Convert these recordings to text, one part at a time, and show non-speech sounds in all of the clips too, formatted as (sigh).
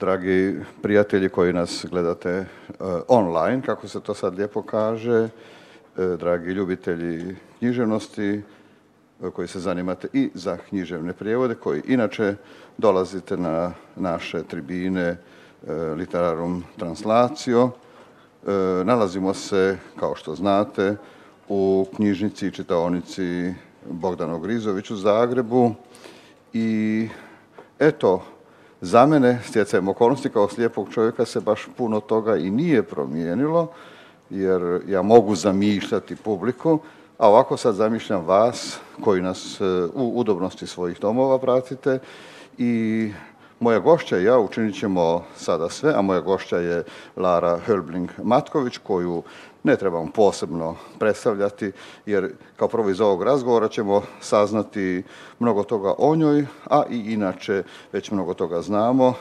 dragi prijatelji koji nas gledate e, online, kako se to sad lijepo kaže, e, dragi ljubitelji književnosti, koji se zanimate i za književne prijevode, koji inače dolazite na naše tribine Literarum Translacio. Nalazimo se, kao što znate, u knjižnici i čitaonici Bogdano Grizović u Zagrebu i eto, za mene, stjecajem okolnosti kao slijepog čovjeka se baš puno toga i nije promijenilo, jer ja mogu zamišljati publiku, a ovako sad zamišljam vas koji nas e, u udobnosti svojih domova pratite i moja gošća i ja učinit ćemo sada sve, a moja gošća je Lara Hölbling-Matković koju ne trebamo posebno predstavljati jer kao prvo iz ovog razgovora ćemo saznati mnogo toga o njoj, a i inače već mnogo toga znamo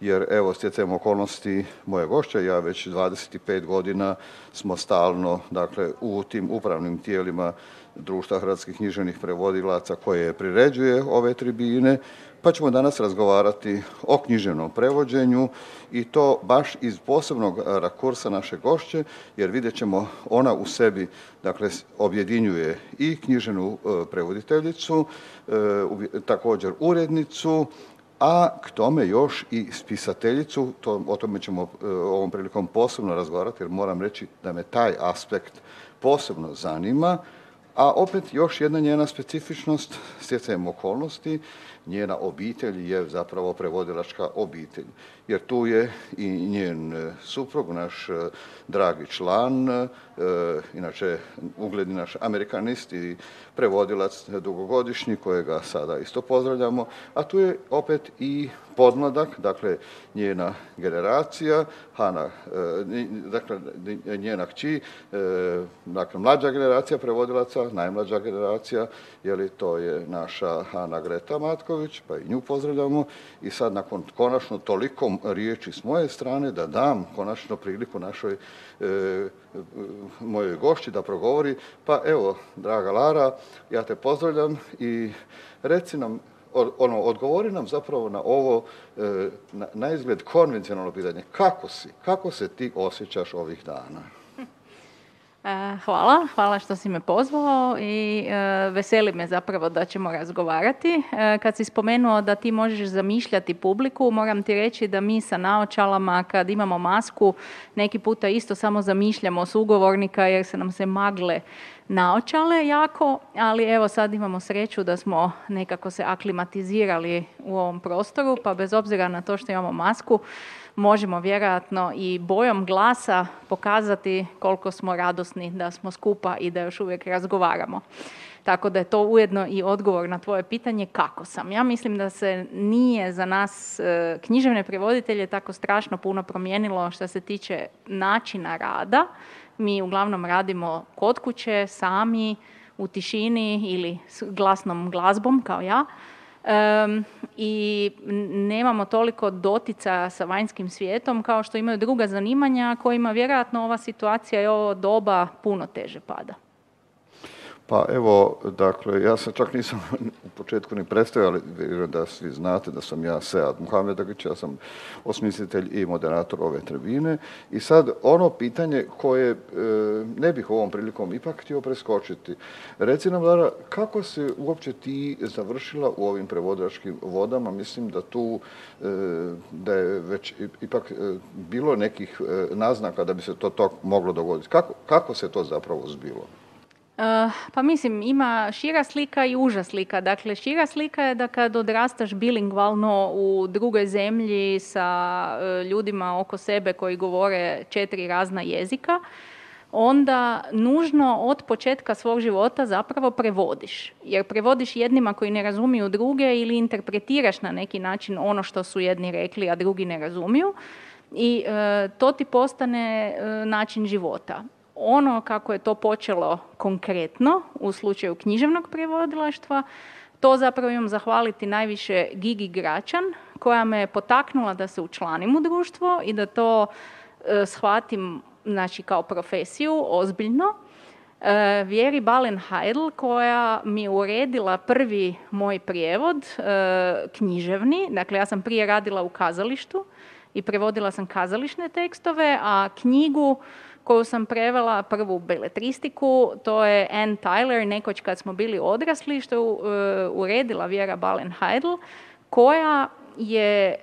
jer evo stjecajem okolnosti moje gošća ja već 25 godina smo stalno dakle u tim upravnim tijelima Društva hrvatskih književnih prevodilaca koje priređuje ove tribine pa ćemo danas razgovarati o književnom prevođenju i to baš iz posebnog rakursa naše gošće, jer vidjet ćemo ona u sebi dakle, objedinjuje i književnu e, prevoditeljicu, e, također urednicu, a k tome još i spisateljicu, to, o tome ćemo e, ovom prilikom posebno razgovarati, jer moram reći da me taj aspekt posebno zanima, a opet još jedna njena specifičnost, stjecajem okolnosti, njena obitelj je zapravo prevodilačka obitelj. Jer tu je i njen e, suprug, naš e, dragi član, e, inače ugledni naš amerikanist i prevodilac dugogodišnji kojega sada isto pozdravljamo, a tu je opet i podmladak, dakle njena generacija, Hana, dakle njena kći, dakle mlađa generacija prevodilaca, najmlađa generacija, je to je naša Hana Greta Matko, pa i nju pozdravljamo. I sad nakon konačno toliko riječi s moje strane da dam konačno priliku našoj e, mojoj gošći da progovori. Pa evo, draga Lara, ja te pozdravljam i reci nam, ono, odgovori nam zapravo na ovo e, na, na izgled konvencionalno pitanje. Kako si? Kako se ti osjećaš ovih dana? E, hvala, hvala što si me pozvao i e, veseli me zapravo da ćemo razgovarati. E, kad si spomenuo da ti možeš zamišljati publiku, moram ti reći da mi sa naočalama kad imamo masku neki puta isto samo zamišljamo sugovornika jer se nam se magle naočale jako, ali evo sad imamo sreću da smo nekako se aklimatizirali u ovom prostoru, pa bez obzira na to što imamo masku, možemo vjerojatno i bojom glasa pokazati koliko smo radosni da smo skupa i da još uvijek razgovaramo. Tako da je to ujedno i odgovor na tvoje pitanje kako sam. Ja mislim da se nije za nas e, književne prevoditelje tako strašno puno promijenilo što se tiče načina rada. Mi uglavnom radimo kod kuće, sami, u tišini ili s glasnom glazbom kao ja i nemamo toliko dotica sa vanjskim svijetom kao što imaju druga zanimanja kojima vjerojatno ova situacija i ovo doba puno teže pada. Pa evo, dakle, ja se čak nisam (laughs) u početku ni predstavio, ali vjerujem da svi znate da sam ja Sead Muhamedagić, ja sam osmislitelj i moderator ove tribine. I sad ono pitanje koje e, ne bih ovom prilikom ipak htio preskočiti. Reci nam, Lara, kako se uopće ti završila u ovim prevodilačkim vodama? Mislim da tu, e, da je već ipak e, bilo nekih naznaka da bi se to, to moglo dogoditi. Kako, kako se to zapravo zbilo? Uh, pa mislim, ima šira slika i uža slika. Dakle, šira slika je da kad odrastaš bilingvalno u drugoj zemlji sa uh, ljudima oko sebe koji govore četiri razna jezika, onda nužno od početka svog života zapravo prevodiš. Jer prevodiš jednima koji ne razumiju druge ili interpretiraš na neki način ono što su jedni rekli, a drugi ne razumiju. I uh, to ti postane način života ono kako je to počelo konkretno u slučaju književnog prevodilaštva, to zapravo imam zahvaliti najviše Gigi Gračan, koja me je potaknula da se učlanim u društvo i da to e, shvatim znači, kao profesiju ozbiljno. E, Vjeri Balen Heidel koja mi je uredila prvi moj prijevod e, književni. Dakle, ja sam prije radila u kazalištu i prevodila sam kazališne tekstove, a knjigu koju sam prevela, prvu beletristiku, to je Anne Tyler, nekoć kad smo bili odrasli, što je uh, uredila Vjera Balen-Heidel, koja je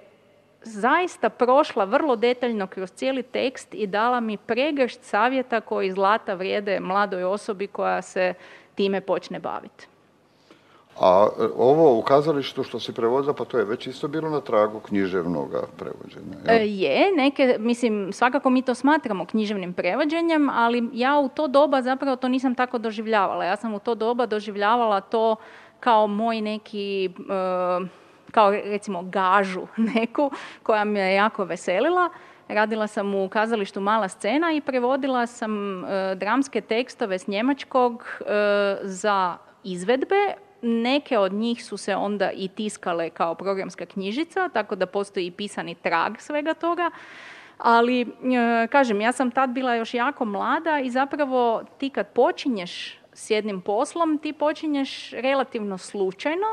zaista prošla vrlo detaljno kroz cijeli tekst i dala mi pregršt savjeta koji zlata vrijede mladoj osobi koja se time počne baviti. A e, ovo u kazalištu što si prevodila, pa to je već isto bilo na tragu književnog prevođenja. E, je, neke, mislim, svakako mi to smatramo književnim prevođenjem, ali ja u to doba zapravo to nisam tako doživljavala. Ja sam u to doba doživljavala to kao moj neki... E, kao recimo gažu (laughs) neku koja me je jako veselila. Radila sam u kazalištu Mala scena i prevodila sam dramske tekstove s njemačkog za izvedbe Neke od njih su se onda i tiskale kao programska knjižica, tako da postoji i pisani trag svega toga. Ali, e, kažem, ja sam tad bila još jako mlada i zapravo ti kad počinješ s jednim poslom, ti počinješ relativno slučajno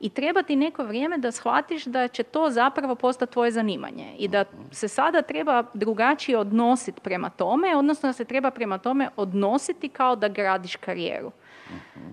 i treba ti neko vrijeme da shvatiš da će to zapravo postati tvoje zanimanje i da se sada treba drugačije odnositi prema tome, odnosno da se treba prema tome odnositi kao da gradiš karijeru.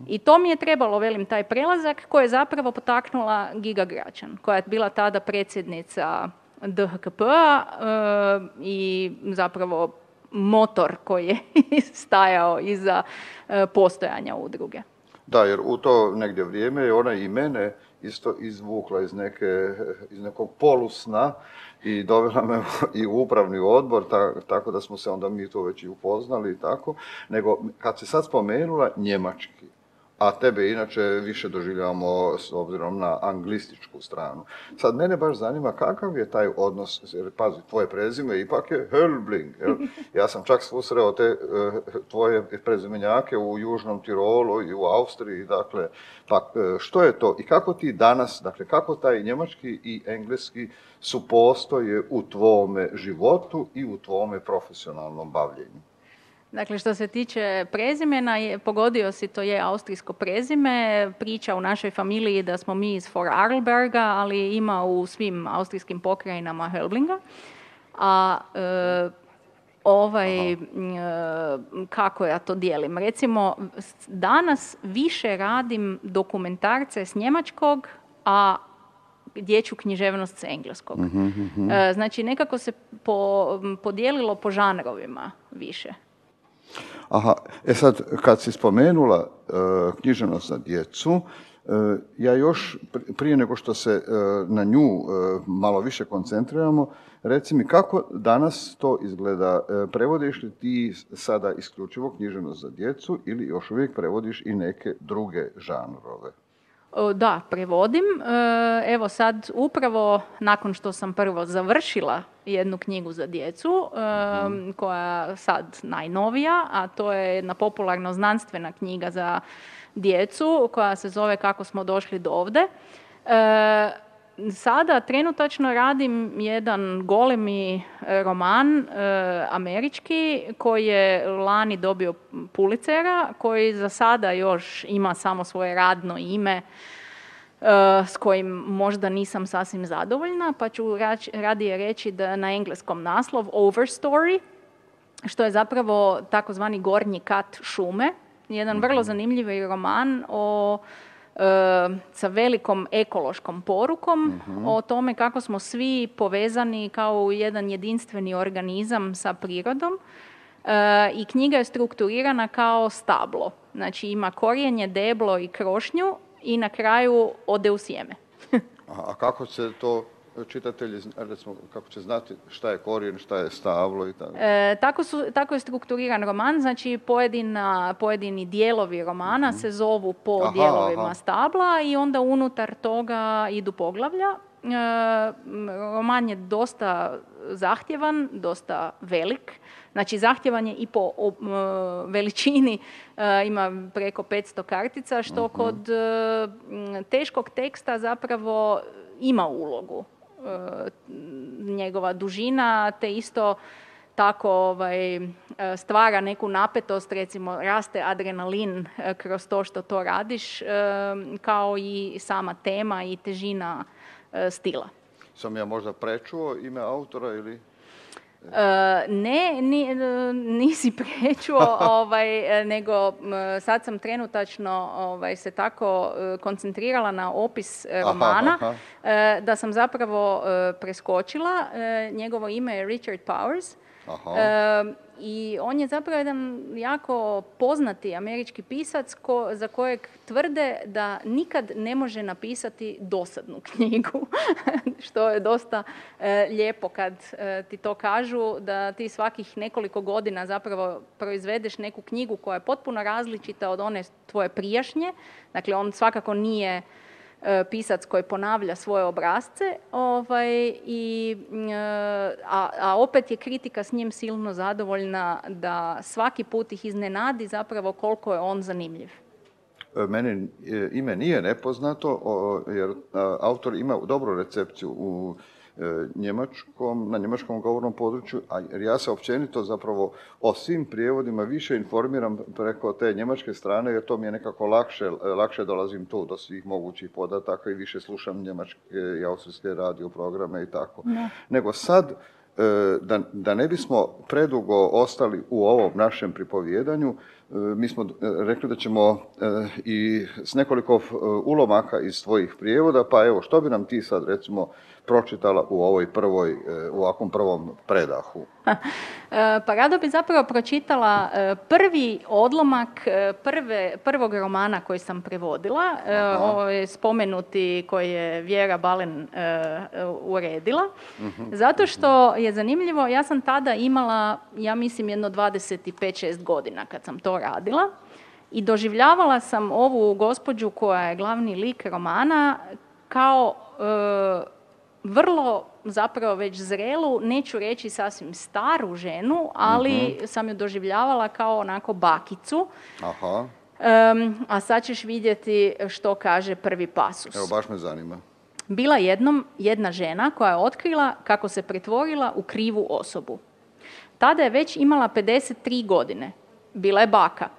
I to mi je trebalo, velim, taj prelazak koji je zapravo potaknula Giga Gračan, koja je bila tada predsjednica DHKP-a eh, i zapravo motor koji je (laughs) stajao iza eh, postojanja udruge. Da, jer u to negdje vrijeme je ona i mene isto izvukla iz, neke, iz nekog polusna i dovela me (laughs) i u upravni odbor, tako da smo se onda mi to već i upoznali i tako, nego kad se sad spomenula njemački, a tebe inače više doživljavamo s obzirom na anglističku stranu. Sad, mene baš zanima kakav je taj odnos, jer pazi, tvoje prezime ipak je Hölbling. Jel? (laughs) Ja sam čak susreo te eh, tvoje prezimenjake u Južnom Tirolu i u Austriji, dakle, pa što je to i kako ti danas, dakle, kako taj njemački i engleski su postoje u tvome životu i u tvome profesionalnom bavljenju? Dakle, što se tiče prezimena, je, pogodio si to je austrijsko prezime. Priča u našoj familiji da smo mi iz Arlberga, ali ima u svim austrijskim pokrajinama Helblinga. A e, ovaj, e, kako ja to dijelim? Recimo, danas više radim dokumentarce s njemačkog, a dječju književnost s engleskog. Mhm, mhm. E, znači, nekako se po, podijelilo po žanrovima više. Aha, e sad, kad si spomenula e, književnost za djecu, e, ja još prije nego što se e, na nju malo više koncentriramo, reci mi kako danas to izgleda? Prevodiš li ti sada isključivo književnost za djecu ili još uvijek prevodiš i neke druge žanrove? Da, prevodim. Evo sad upravo nakon što sam prvo završila jednu knjigu za djecu mhm. koja sad najnovija, a to je jedna popularno znanstvena knjiga za djecu koja se zove Kako smo došli do ovde. E, sada trenutačno radim jedan golemi roman e, američki koji je lani dobio Pulicera, koji za sada još ima samo svoje radno ime Eh, s kojim možda nisam sasvim zadovoljna, pa ću radije reći da na engleskom naslov Overstory, što je zapravo takozvani gornji kat šume, jedan vrlo mhm. zanimljivi roman o sa velikom ekološkom porukom mhm. o tome kako smo svi povezani kao jedan jedinstveni organizam sa prirodom eh, i knjiga je strukturirana kao stablo. Znači ima korijenje, deblo i krošnju i na kraju ode u sjeme. (laughs) a kako će to čitatelji, recimo, kako će znati šta je korijen, šta je stablo i tako? E, tako, su, tako je strukturiran roman, znači pojedina, pojedini dijelovi romana mhm. se zovu po dijelovima stabla i onda unutar toga idu poglavlja. E, roman je dosta zahtjevan, dosta velik. Znači zahtjevan je i po veličini, e, ima preko 500 kartica, što mhm. kod e, teškog teksta zapravo ima ulogu. E, njegova dužina, te isto tako ovaj, stvara neku napetost, recimo raste adrenalin kroz to što to radiš, kao i sama tema i težina stila. Sam ja možda prečuo ime autora ili... E, ne, nisi (laughs) prečuo, ovaj, nego sad sam trenutačno ovaj, se tako e, koncentrirala na opis romana da sam zapravo preskočila. Njegovo ime je Richard Powers. Aha. I on je zapravo jedan jako poznati američki pisac ko, za kojeg tvrde da nikad ne može napisati dosadnu (laughs) knjigu, što je dosta e, lijepo kad e, ti to kažu, da ti svakih nekoliko godina zapravo proizvedeš neku knjigu koja je potpuno različita od one tvoje prijašnje. Dakle, on svakako nije pisac koji ponavlja svoje obrazce, ovaj, i, e, a, a opet je kritika s njim silno zadovoljna da svaki put ih iznenadi zapravo koliko je on zanimljiv. E, meni ime nije nepoznato, jer autor ima dobru recepciju u E, njemačkom, na njemačkom govornom području, a jer ja se općenito zapravo o svim prijevodima više informiram preko te njemačke strane, jer to mi je nekako lakše, lakše dolazim tu do svih mogućih podataka i više slušam njemačke i austrijske radio programe i tako. Nego sad, e, da, da ne bismo predugo ostali u ovom našem pripovjedanju, e, mi smo rekli da ćemo i s nekoliko ulomaka iz tvojih prijevoda, pa evo, što bi nam ti sad recimo pročitala u ovoj prvoj, e, u ovakvom prvom predahu? (laughs) E, pa rado bi zapravo pročitala e, prvi odlomak prve, prvog romana koji sam prevodila. Ovo je spomenuti koji je Vjera Balen uredila. Mhm. Zato što je zanimljivo, ja sam tada imala, ja mislim, jedno 25-6 godina kad sam to radila. I doživljavala sam ovu gospođu koja je glavni lik romana kao vrlo zapravo već zrelu, neću reći sasvim staru ženu, ali mhm. sam ju doživljavala kao onako bakicu. Aha. a sad ćeš vidjeti što kaže prvi pasus. Evo, baš me zanima. Bila jednom jedna žena koja je otkrila kako se pretvorila u krivu osobu. Tada je već imala 53 godine. Bila je baka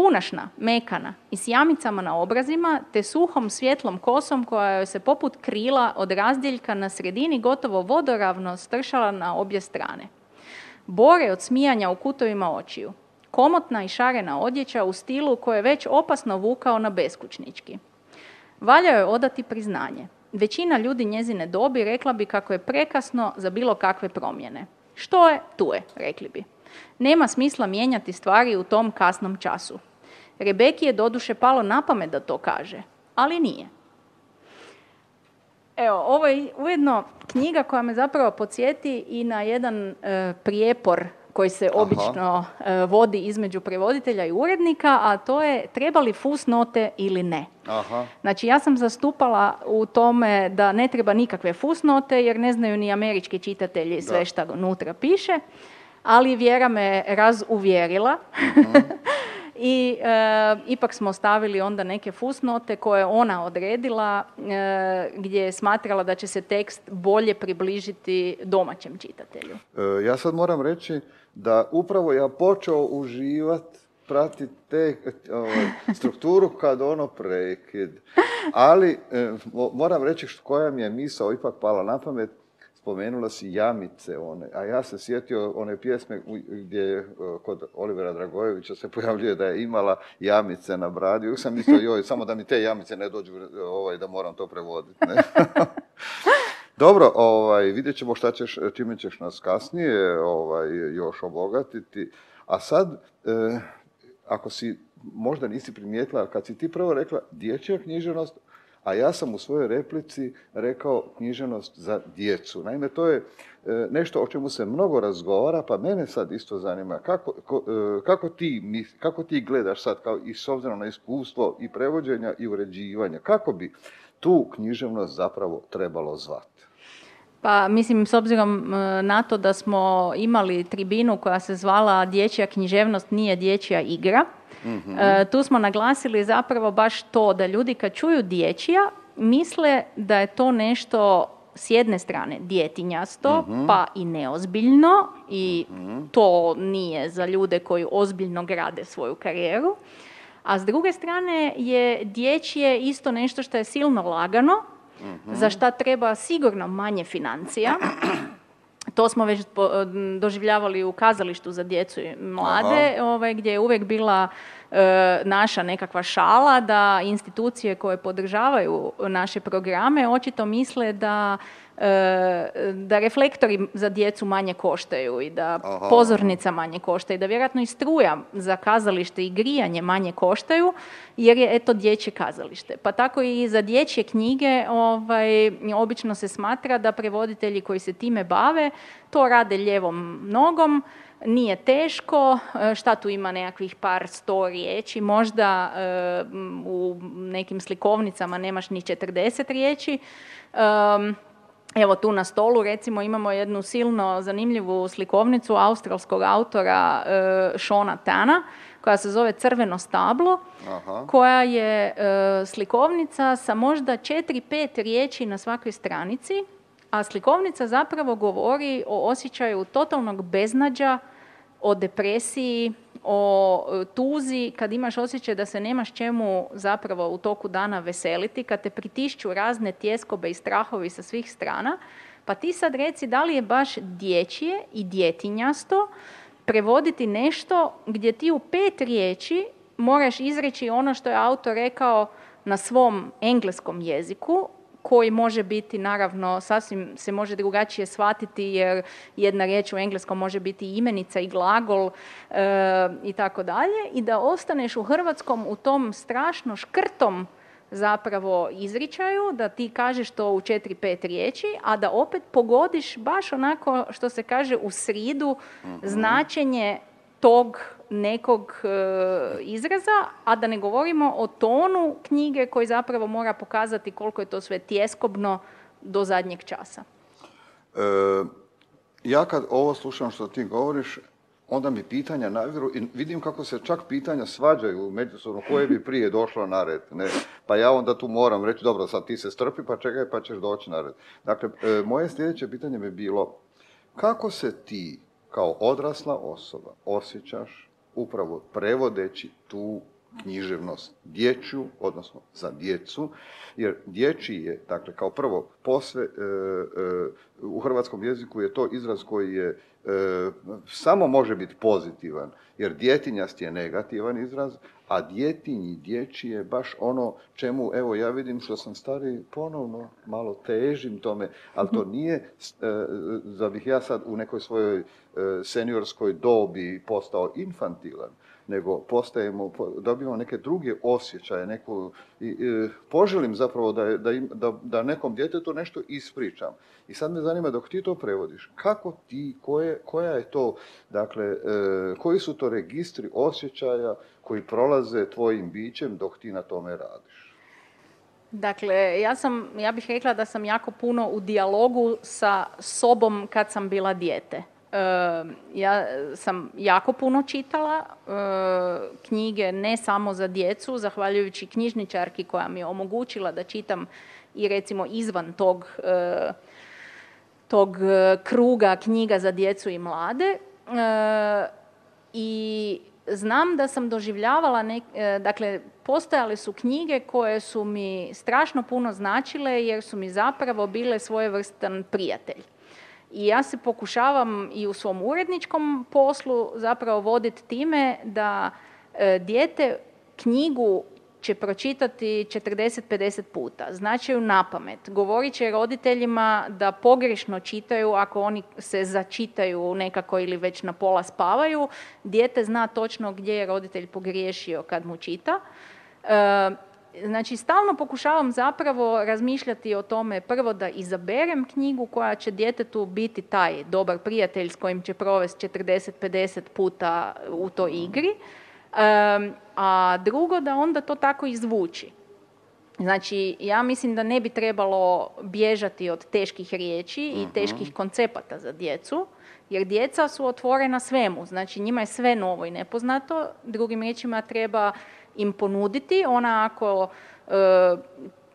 punašna, mekana i s jamicama na obrazima, te suhom svjetlom kosom koja joj se poput krila od razdjeljka na sredini gotovo vodoravno stršala na obje strane. Bore od smijanja u kutovima očiju. Komotna i šarena odjeća u stilu koje je već opasno vukao na beskućnički. Valja joj odati priznanje. Većina ljudi njezine dobi rekla bi kako je prekasno za bilo kakve promjene. Što je, tu je, rekli bi. Nema smisla mijenjati stvari u tom kasnom času. Rebeki je doduše palo na pamet da to kaže, ali nije. Evo, ovo je ujedno knjiga koja me zapravo podsjeti i na jedan e, prijepor koji se obično e, vodi između prevoditelja i urednika, a to je treba li fusnote ili ne. Aha. Znači ja sam zastupala u tome da ne treba nikakve fusnote jer ne znaju ni američki čitatelji sve što unutra piše, ali vjera me razuvjerila. Mhm. (laughs) i e, ipak smo stavili onda neke fusnote koje ona odredila e, gdje je smatrala da će se tekst bolje približiti domaćem čitatelju. E, ja sad moram reći da upravo ja počeo uživati pratiti te ovaj, strukturu kad ono prekid. Ali moram reći koja mi je misao ipak pala na pamet spomenula si jamice one, a ja se sjetio one pjesme gdje e, kod Olivera Dragojevića se pojavljuje da je imala jamice na bradi. Uvijek sam mislio, joj, samo da mi te jamice ne dođu, ovaj, da moram to prevoditi. Ne? (laughs) Dobro, ovaj, vidjet ćemo šta ćeš, čime ćeš nas kasnije ovaj, još obogatiti. A sad, e, ako si možda nisi primijetila, kad si ti prvo rekla dječja književnost, a ja sam u svojoj replici rekao književnost za djecu. Naime, to je e, nešto o čemu se mnogo razgovara, pa mene sad isto zanima kako, e, kako, ti, kako ti gledaš sad kao i s obzirom na iskustvo i prevođenja i uređivanja, kako bi tu književnost zapravo trebalo zvati? Pa mislim, s obzirom e, na to da smo imali tribinu koja se zvala Dječja književnost nije dječja igra, E, tu smo naglasili zapravo baš to da ljudi kad čuju dječja misle da je to nešto s jedne strane djetinjasto, mhm. pa i neozbiljno i mhm. to nije za ljude koji ozbiljno grade svoju karijeru. A s druge strane je dječje isto nešto što je silno lagano, za šta treba sigurno manje financija. (clears throat) To smo već doživljavali u kazalištu za djecu i mlade, ovaj, gdje je uvijek bila e, naša nekakva šala da institucije koje podržavaju naše programe očito misle da da reflektori za djecu manje koštaju i da pozornica manje košta i da vjerojatno i struja za kazalište i grijanje manje koštaju jer je eto dječje kazalište. Pa tako i za dječje knjige ovaj, obično se smatra da prevoditelji koji se time bave to rade ljevom nogom, nije teško, e, šta tu ima nekakvih par sto riječi, možda e, u nekim slikovnicama nemaš ni 40 riječi. Evo tu na stolu recimo imamo jednu silno zanimljivu slikovnicu australskog autora e, Shona Tana koja se zove Crveno stablo, koja je e, slikovnica sa možda 4-5 riječi na svakoj stranici, a slikovnica zapravo govori o osjećaju totalnog beznađa, o depresiji, o e, tuzi, kad imaš osjećaj da se nemaš čemu zapravo u toku dana veseliti, kad te pritišću razne tjeskobe i strahovi sa svih strana, pa ti sad reci da li je baš dječje i djetinjasto prevoditi nešto gdje ti u pet riječi moraš izreći ono što je autor rekao na svom engleskom jeziku, koji može biti naravno sasvim se može drugačije shvatiti jer jedna riječ u engleskom može biti imenica i glagol e, i tako dalje i da ostaneš u hrvatskom u tom strašno škrtom zapravo izričaju, da ti kažeš to u četiri, pet riječi, a da opet pogodiš baš onako što se kaže u sridu mhm. značenje tog nekog e, izraza, a da ne govorimo o tonu knjige koji zapravo mora pokazati koliko je to sve tjeskobno do zadnjeg časa. E, ja kad ovo slušam što ti govoriš, onda mi pitanja naviru i vidim kako se čak pitanja svađaju međusobno koje bi prije došlo na red. Ne? Pa ja onda tu moram reći, dobro, sad ti se strpi pa čekaj pa ćeš doći na red. Dakle, e, moje sljedeće pitanje bi bilo, kako se ti kao odrasla osoba osjećaš upravo prevodeći tu književnost dječju, odnosno za djecu, jer dječji je, dakle, kao prvo, posve, e, e, u hrvatskom jeziku je to izraz koji je e, samo može biti pozitivan, jer djetinjast je negativan izraz, a djetinji, dječji je baš ono čemu, evo ja vidim što sam stari, ponovno malo težim tome, ali to nije da bih ja sad u nekoj svojoj seniorskoj dobi postao infantilan, nego postajemo, dobivamo neke druge osjećaje, neku, i, poželim zapravo da, da, da, da nekom djetetu nešto ispričam. I sad me zanima dok ti to prevodiš, kako ti, koje, koja je to, dakle, e, koji su to registri osjećaja koji prolaze tvojim bićem dok ti na tome radiš? Dakle, ja, sam, ja bih rekla da sam jako puno u dijalogu sa sobom kad sam bila dijete ja sam jako puno čitala knjige ne samo za djecu, zahvaljujući knjižničarki koja mi je omogućila da čitam i recimo izvan tog, tog kruga knjiga za djecu i mlade. I znam da sam doživljavala, dakle, postojale su knjige koje su mi strašno puno značile jer su mi zapravo bile svojevrstan prijatelj. I ja se pokušavam i u svom uredničkom poslu zapravo voditi time da e, dijete knjigu će pročitati 40-50 puta, znači ju na pamet. Govorit će roditeljima da pogrešno čitaju ako oni se začitaju nekako ili već na pola spavaju. Dijete zna točno gdje je roditelj pogriješio kad mu čita. E, Znači, stalno pokušavam zapravo razmišljati o tome prvo da izaberem knjigu koja će djetetu biti taj dobar prijatelj s kojim će provesti 40-50 puta u toj igri, a drugo da onda to tako izvuči. Znači, ja mislim da ne bi trebalo bježati od teških riječi i mhm. teških koncepata za djecu, jer djeca su otvorena svemu. Znači, njima je sve novo i nepoznato. Drugim riječima treba im ponuditi. Ona ako e,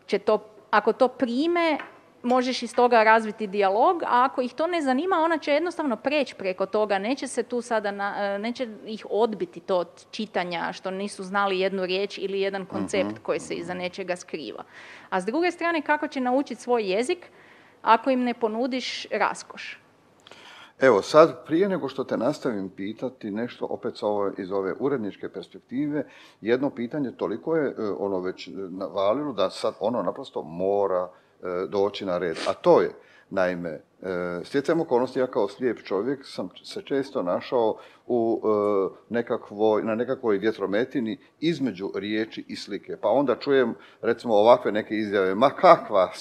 će to, ako to prime, možeš iz toga razviti dijalog, a ako ih to ne zanima, ona će jednostavno preći preko toga, neće se tu sada, na, neće ih odbiti to čitanja što nisu znali jednu riječ ili jedan koncept mhm. koji se iza nečega skriva. A s druge strane, kako će naučiti svoj jezik ako im ne ponudiš raskoš? Evo sad, prije nego što te nastavim pitati nešto opet iz ove uredničke perspektive, jedno pitanje toliko je e, ono već navalilo da sad ono naprosto mora e, doći na red. A to je, naime, e, stjecajem okolnosti ja kao slijep čovjek sam se često našao u nekakvoj, na nekakvoj vjetrometini između riječi i slike. Pa onda čujem recimo ovakve neke izjave, ma kakva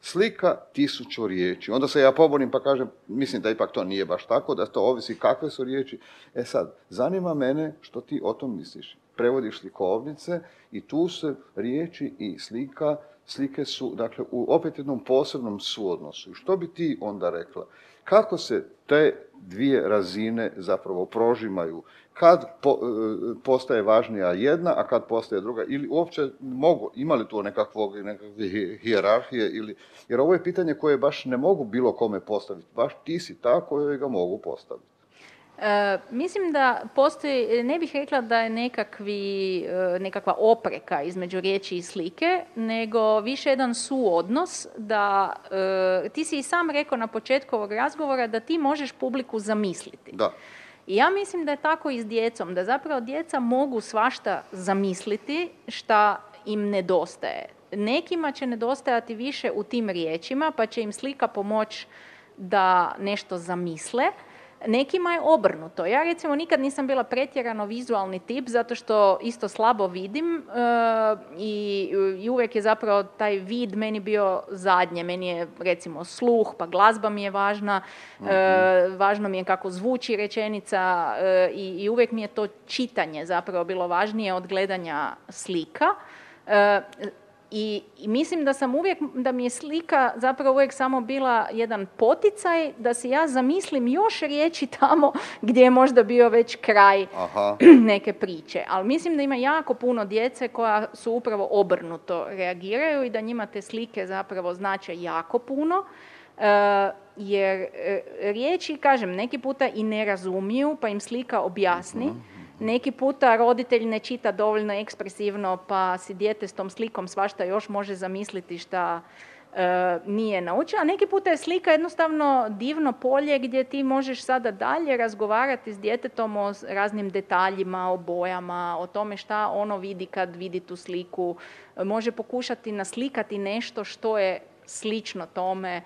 slika tisuću riječi. Onda se ja poborim pa kažem, mislim da ipak to nije baš tako, da to ovisi kakve su riječi. E sad, zanima mene što ti o tom misliš. Prevodiš slikovnice i tu se riječi i slika, slike su dakle u opet jednom posebnom suodnosu. Što bi ti onda rekla? Kako se te dvije razine zapravo prožimaju? Kad po, e, postaje važnija jedna, a kad postaje druga? Ili uopće mogu, ima li tu nekakvog, nekakve hijerarhije? Ili, jer ovo je pitanje koje baš ne mogu bilo kome postaviti. Baš ti si ta koje ga mogu postaviti. E, mislim da postoji, ne bih rekla da je nekakvi, e, nekakva opreka između riječi i slike, nego više jedan suodnos da e, ti si i sam rekao na početku ovog razgovora da ti možeš publiku zamisliti. Da. I ja mislim da je tako i s djecom, da zapravo djeca mogu svašta zamisliti šta im nedostaje. Nekima će nedostajati više u tim riječima, pa će im slika pomoć da nešto zamisle, Nekima je obrnuto. Ja recimo nikad nisam bila pretjerano vizualni tip zato što isto slabo vidim e, i, i uvijek je zapravo taj vid meni bio zadnje. Meni je recimo sluh, pa glazba mi je važna, uh važno mi je kako zvuči rečenica e, i, i uvijek mi je to čitanje zapravo bilo važnije od gledanja slika. I, mislim da sam uvijek, da mi je slika zapravo uvijek samo bila jedan poticaj da si ja zamislim još riječi tamo gdje je možda bio već kraj Aha. (clears throat) neke priče. Ali mislim da ima jako puno djece koja su upravo obrnuto reagiraju i da njima te slike zapravo znače jako puno. Uh, jer uh, riječi, kažem, neki puta i ne razumiju, pa im slika objasni. Mhm. Neki puta roditelj ne čita dovoljno ekspresivno pa si dijete s tom slikom svašta još može zamisliti šta e, nije naučio, a neki puta je slika jednostavno divno polje gdje ti možeš sada dalje razgovarati s djetetom o raznim detaljima, o bojama, o tome šta ono vidi kad vidi tu sliku. Može pokušati naslikati nešto što je slično tome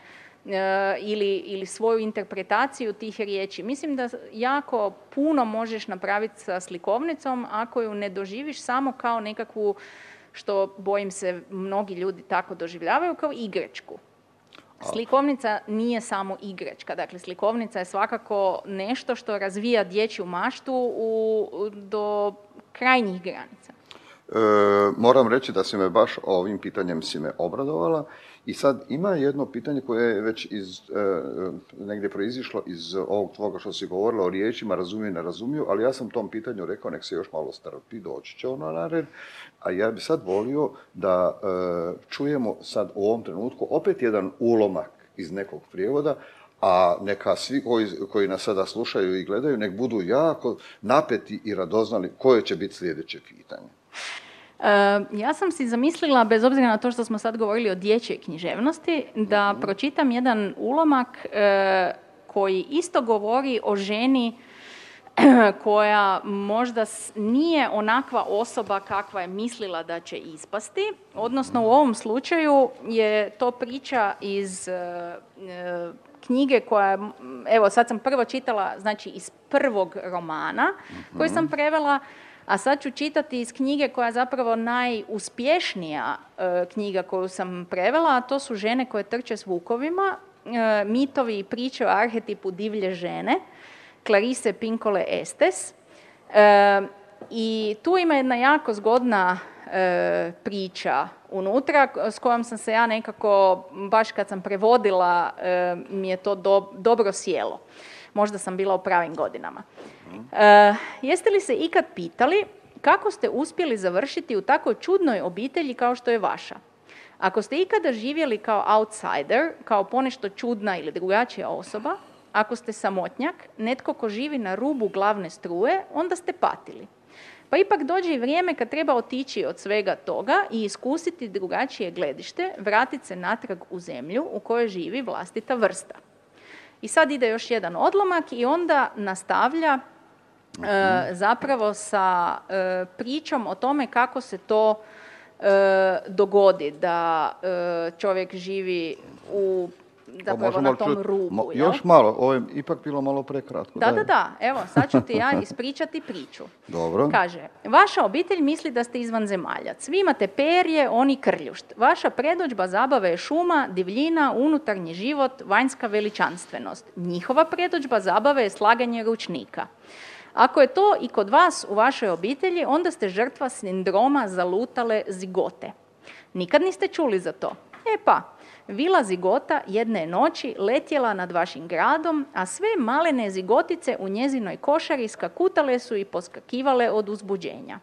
ili, ili svoju interpretaciju tih riječi. Mislim da jako puno možeš napraviti sa slikovnicom ako ju ne doživiš samo kao nekakvu, što bojim se mnogi ljudi tako doživljavaju, kao igračku. Slikovnica nije samo igračka, dakle slikovnica je svakako nešto što razvija dječju maštu u, do krajnjih granica. E, moram reći da si me baš ovim pitanjem si me obradovala i sad ima jedno pitanje koje je već iz, e, negdje proizišlo iz ovog tvoga što si govorila o riječima, razumiju ne razumiju, ali ja sam tom pitanju rekao nek se još malo strpi, doći će ono na red. A ja bi sad volio da e, čujemo sad u ovom trenutku opet jedan ulomak iz nekog prijevoda, a neka svi koji, koji nas sada slušaju i gledaju, nek budu jako napeti i radoznali koje će biti sljedeće pitanje. Eh, ja sam si zamislila, bez obzira na to što smo sad govorili o dječjoj književnosti, da mhm. pročitam jedan ulomak eh, koji isto govori o ženi (clears throat) koja možda nije onakva osoba kakva je mislila da će ispasti. Odnosno u ovom slučaju je to priča iz eh, knjige koja, evo sad sam prvo čitala, znači iz prvog romana koji sam mhm. prevela, a sad ću čitati iz knjige koja je zapravo najuspješnija e, knjiga koju sam prevela, a to su žene koje trče s vukovima, e, mitovi i priče o arhetipu divlje žene, Clarice Pinkole Estes. E, I tu ima jedna jako zgodna priča unutra s kojom sam se ja nekako, baš kad sam prevodila, mi je to dobro sjelo. Možda sam bila u pravim godinama. Uh, jeste li se ikad pitali kako ste uspjeli završiti u tako čudnoj obitelji kao što je vaša? Ako ste ikada živjeli kao outsider, kao ponešto čudna ili drugačija osoba, ako ste samotnjak, netko ko živi na rubu glavne struje, onda ste patili. Pa ipak dođe i vrijeme kad treba otići od svega toga i iskusiti drugačije gledište, vratiti se natrag u zemlju u kojoj živi vlastita vrsta. I sad ide još jedan odlomak i onda nastavlja e, zapravo sa e, pričom o tome kako se to e, dogodi da čovjek živi u zapravo na tom rubu. još malo, ovo je ipak bilo malo prekratko. Da, da, da, evo, sad ću ti ja (laughs) ispričati priču. Dobro. Kaže, vaša obitelj misli da ste izvan zemaljac. Vi imate perje, oni krljušt. Vaša predođba zabave je šuma, divljina, unutarnji život, vanjska veličanstvenost. Njihova predođba zabave je slaganje ručnika. Ako je to i kod vas u vašoj obitelji, onda ste žrtva sindroma zalutale zigote. Nikad niste čuli za to. E pa, Vila zigota jedne noći letjela nad vašim gradom, a sve malene zigotice u njezinoj košari skakutale su i poskakivale od uzbuđenja.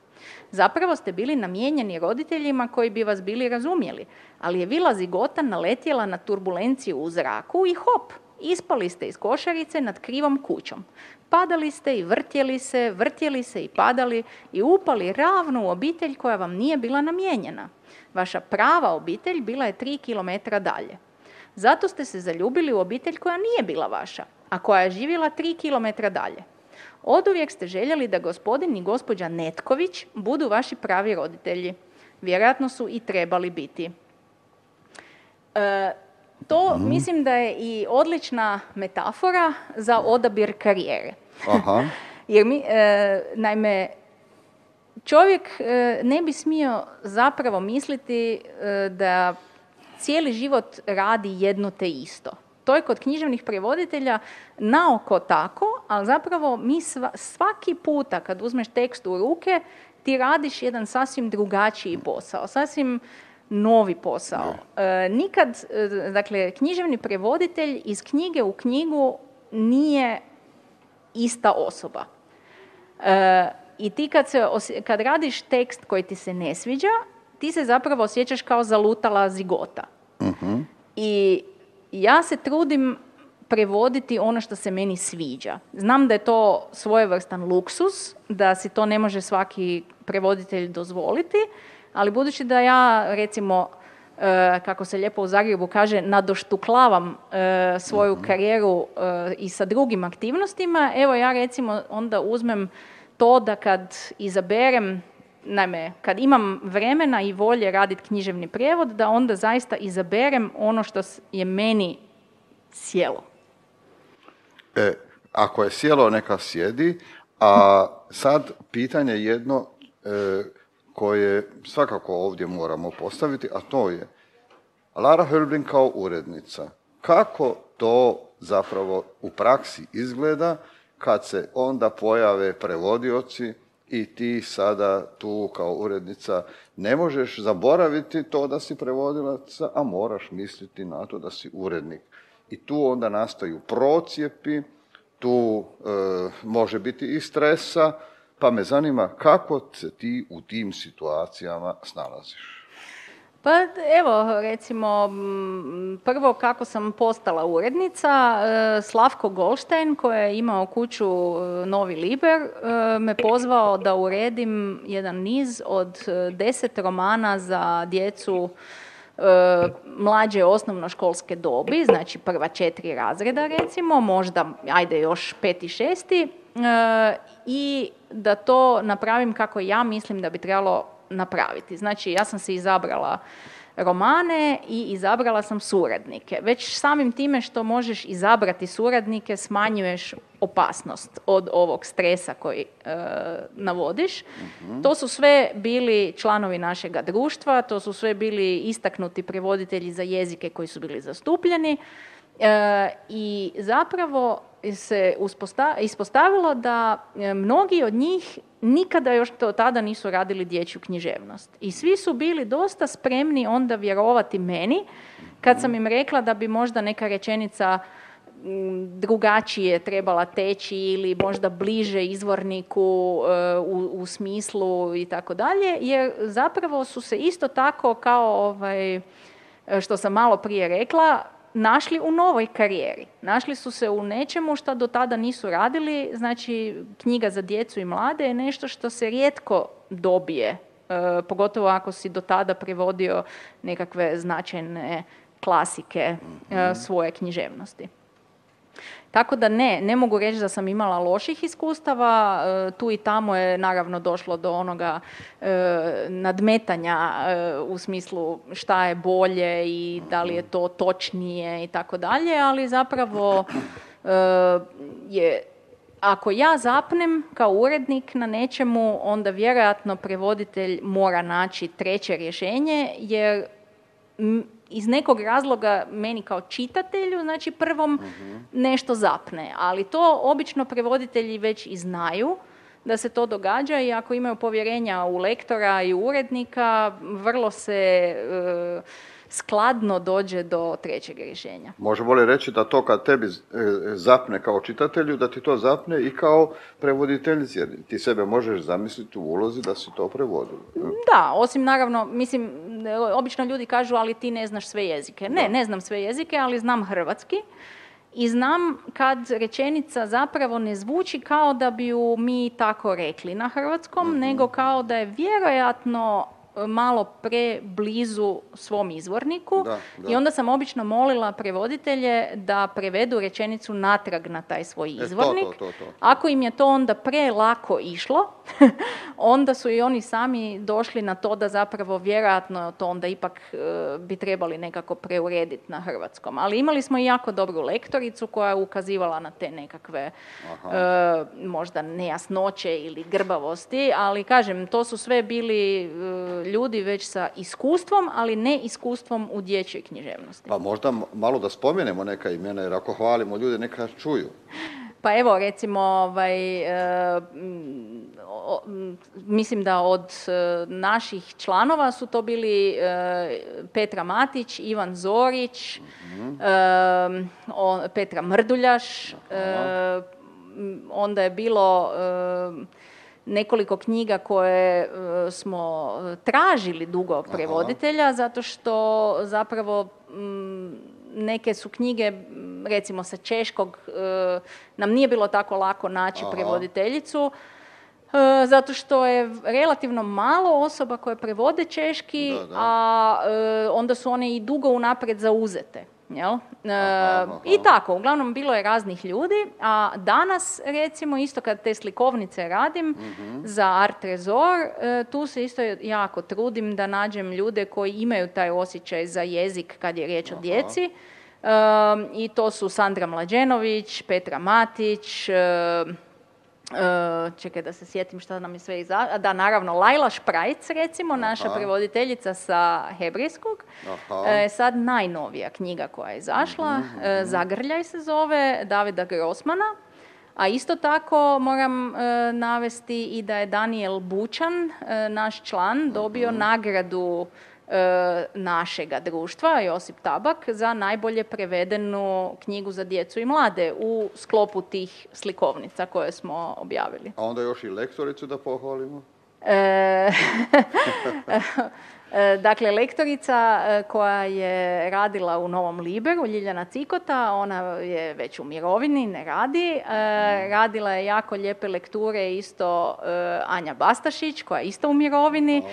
Zapravo ste bili namijenjeni roditeljima koji bi vas bili razumjeli, ali je vila zigota naletjela na turbulenciju u zraku i hop, ispali ste iz košarice nad krivom kućom. Padali ste i vrtjeli se, vrtjeli se i padali i upali ravno u obitelj koja vam nije bila namijenjena. Vaša prava obitelj bila je tri kilometra dalje. Zato ste se zaljubili u obitelj koja nije bila vaša, a koja je živjela tri kilometra dalje. Oduvijek ste željeli da gospodin i gospođa Netković budu vaši pravi roditelji. Vjerojatno su i trebali biti. E, to mhm. mislim da je i odlična metafora za odabir karijere. Aha. (laughs) Jer mi, e, naime, čovjek e, ne bi smio zapravo misliti e, da cijeli život radi jedno te isto. To je kod književnih prevoditelja naoko tako, ali zapravo mi svaki puta kad uzmeš tekst u ruke, ti radiš jedan sasvim drugačiji posao, sasvim novi posao. E, nikad, dakle, književni prevoditelj iz knjige u knjigu nije ista osoba. I ti kad, se, kad radiš tekst koji ti se ne sviđa, ti se zapravo osjećaš kao zalutala zigota. uh I ja se trudim prevoditi ono što se meni sviđa. Znam da je to svojevrstan luksus, da si to ne može svaki prevoditelj dozvoliti, ali budući da ja recimo e, kako se lijepo u Zagrebu kaže, nadoštuklavam e, svoju mhm. karijeru e, i sa drugim aktivnostima, evo ja recimo onda uzmem to da kad izaberem, naime, kad imam vremena i volje raditi književni prijevod, da onda zaista izaberem ono što je meni sjelo. E, ako je sjelo, neka sjedi, a sad pitanje jedno e, koje svakako ovdje moramo postaviti, a to je Lara Hölblin kao urednica. Kako to zapravo u praksi izgleda kad se onda pojave prevodioci i ti sada tu kao urednica ne možeš zaboraviti to da si prevodilac, a moraš misliti na to da si urednik. I tu onda nastaju procijepi, tu e, može biti i stresa, pa me zanima kako se ti u tim situacijama snalaziš. Pa evo, recimo, prvo kako sam postala urednica, e, Slavko Golštajn koji je imao kuću e, Novi Liber e, me pozvao da uredim jedan niz od deset romana za djecu mlađe osnovnoškolske dobi, znači prva četiri razreda recimo, možda ajde još peti, šesti i da to napravim kako ja mislim da bi trebalo napraviti. Znači, ja sam se izabrala romane i izabrala sam suradnike. Već samim time što možeš izabrati suradnike smanjuješ opasnost od ovog stresa koji e, navodiš. Mhm. To su sve bili članovi našega društva, to su sve bili istaknuti prevoditelji za jezike koji su bili zastupljeni i zapravo se ispostavilo da e, mnogi od njih nikada još to tada nisu radili dječju književnost. I svi su bili dosta spremni onda vjerovati meni kad sam im rekla da bi možda neka rečenica drugačije trebala teći ili možda bliže izvorniku e, u, u smislu i tako dalje, jer zapravo su se isto tako kao ovaj, što sam malo prije rekla, našli u novoj karijeri. Našli su se u nečemu što do tada nisu radili, znači knjiga za djecu i mlade je nešto što se rijetko dobije, e, pogotovo ako si do tada prevodio nekakve značajne klasike e, svoje književnosti. Tako da ne, ne mogu reći da sam imala loših iskustava, e, tu i tamo je naravno došlo do onoga e, nadmetanja e, u smislu šta je bolje i da li je to točnije i tako dalje, ali zapravo je ako ja zapnem kao urednik na nečemu, onda vjerojatno prevoditelj mora naći treće rješenje, jer iz nekog razloga meni kao čitatelju, znači prvom nešto zapne. Ali to obično prevoditelji već i znaju da se to događa i ako imaju povjerenja u lektora i urednika, vrlo se e, skladno dođe do trećeg rješenja. Možemo li reći da to kad tebi e, zapne kao čitatelju, da ti to zapne i kao prevoditeljici, jer ti sebe možeš zamisliti u ulozi da si to prevodili. Da, osim naravno, mislim, obično ljudi kažu ali ti ne znaš sve jezike. Ne, ne znam sve jezike, ali znam hrvatski. I znam kad rečenica zapravo ne zvuči kao da bi ju mi tako rekli na hrvatskom, mhm. nego kao da je vjerojatno malo preblizu svom izvorniku i onda sam obično molila prevoditelje da prevedu rečenicu natrag na taj svoj e, izvornik. Ako im je to onda prelako išlo, (laughs) onda su i oni sami došli na to da zapravo vjerojatno to onda ipak e, bi trebali nekako preurediti na hrvatskom. Ali imali smo i jako dobru lektoricu koja je ukazivala na te nekakve e, možda nejasnoće ili grbavosti, ali kažem, to su sve bili ljudi već sa iskustvom, ali ne iskustvom u dječjoj književnosti. Pa možda malo da spomenemo neka imena, jer ako hvalimo ljude, neka čuju. Pa evo, recimo, ovaj, e, mislim da od e, naših članova su to bili e, Petra Matić, Ivan Zorić, mhm. Petra Mrduljaš, onda je bilo nekoliko knjiga koje e, smo tražili dugo prevoditelja zato što zapravo neke su knjige recimo sa češkog e, nam nije bilo tako lako naći prevoditeljicu e, zato što je relativno malo osoba koje prevode češki, a onda su one i dugo unaprijed zauzete. Jel? E, I tako, uglavnom bilo je raznih ljudi, a danas recimo isto kad te slikovnice radim mhm. za Art Resor, e, tu se isto jako trudim da nađem ljude koji imaju taj osjećaj za jezik kad je riječ o djeci. E, I to su Sandra Mlađenović, Petra Matić, Uh, čekaj da se sjetim šta nam je sve iza... Da, naravno, Lajla Šprajc, recimo, naša prevoditeljica sa hebrejskog. Uh, sad najnovija knjiga koja je izašla, mm Zagrljaj se zove, Davida Grossmana. A isto tako moram navesti i da je Daniel Bučan, naš član, dobio mhm. nagradu E, našega društva, Josip Tabak, za najbolje prevedenu knjigu za djecu i mlade u sklopu tih slikovnica koje smo objavili. A onda još i lektoricu da pohvalimo? (laughs) E, dakle, lektorica e, koja je radila u Novom Liberu, Ljiljana Cikota, ona je već u mirovini, ne radi. E, radila je jako lijepe lekture isto Anja Bastašić, koja je isto u mirovini.